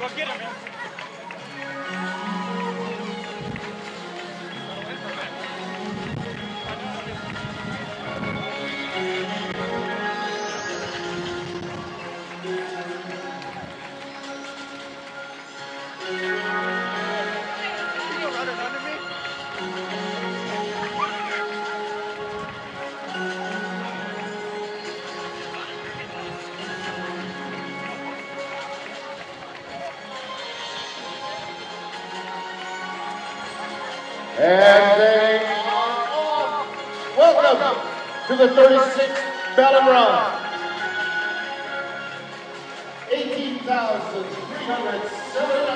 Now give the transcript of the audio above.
Go get him, man. Thank you. And they are off. Welcome to the 36th Battle Round. 18,307